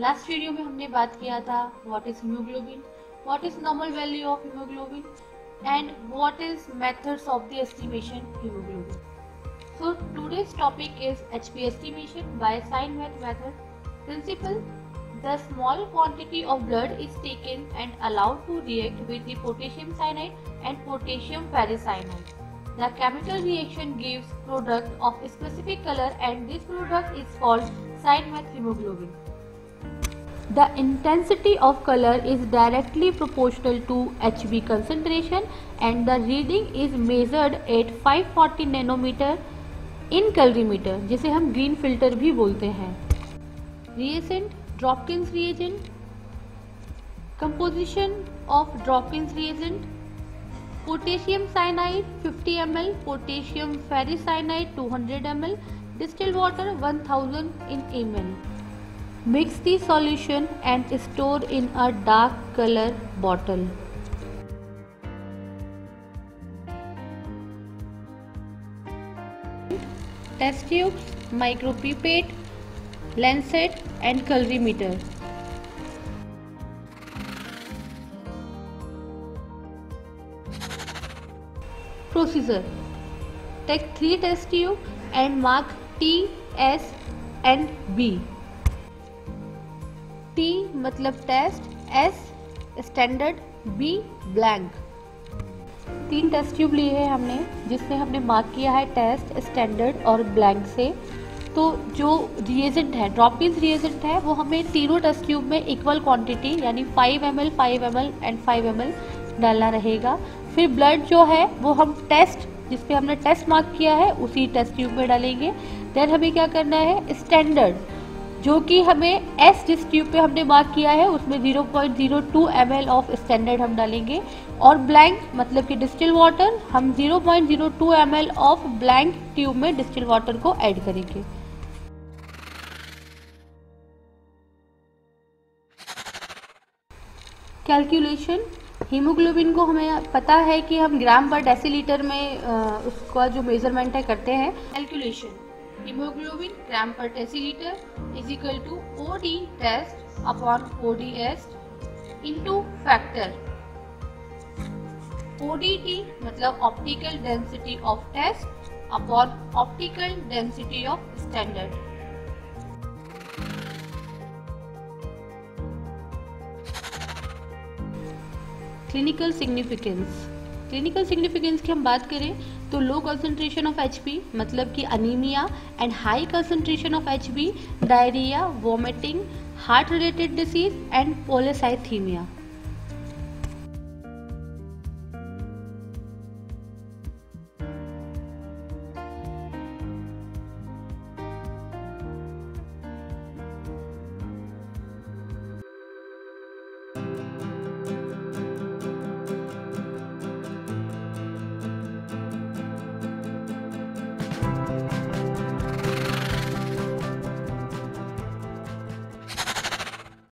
Last video में हमने बात किया था what is haemoglobin what is normal value of haemoglobin and what is methods of the estimation haemoglobin so today's topic is H P by cyan meth method principle the small quantity of blood is taken and allowed to react with the potassium cyanide and potassium ferricyanide the chemical reaction gives product of specific colour and this product is called cyan meth haemoglobin the intensity of color is directly proportional to Hb concentration and the reading is measured at 540 nanometer in calorimeter जिसे हम green filter भी बोलते हैं reagent Dropkins reagent composition of Dropkins reagent potassium cyanide 50 ml potassium ferricyanide 200 ml distilled water 1000 in ml Mix the solution and store in a dark color bottle. Test tubes, micropipette, lancet and colorimeter. Procedure Take 3 test tube and mark T, S and B. T मतलब test, S standard, B blank. तीन test tube लिए हैं हमने, जिसमें हमने mark किया है test, standard और ब्लैंक से। तो जो रिएजेंट है ड्रॉपिंग रिएजेंट है, वो हमें तीनों टेस्ट ट्यूब में इक्वल क्वांटिटी यानी 5 M L five M L and 5 M L डालना रहेगा। फिर ब्लड जो है, वो हम टेस्ट जिस पे हमने टेस्ट मार्क किया है, उसी टेस्ट ट्यूब में डालेंगे। देन हमें क्या करना है? स्टैंडर्ड जो कि हमें एस जिस ट्यूब पे हमने मार्क किया है, उसमें 0.02 पॉइंट ऑफ़ स्टैंडर्ड हम डालेंगे। और ब्लैंक मतलब कि डिस्टिल वाटर हम 0.02 पॉइंट ऑफ़ ब्लैंक ट्यूब में डिस्टिल वाटर को ऐड करेंगे। कैलकुलेशन हीमोग्लोबिन को हमें पता है कि हम ग्राम पर डेसीलीटर में उसका जो मेज़रमेंट है करते हैं। Calculation hemoglobin gram per deciliter is equal to OD test upon ODS into factor ODT मतलब optical density of test upon optical density of standard clinical significance clinical significance की हम बात करें तो लो कंसंट्रेशन ऑफ़ एच मतलब कि anaemia and high concentration of HB diarrhoea vomiting heart related disease and polycythaemia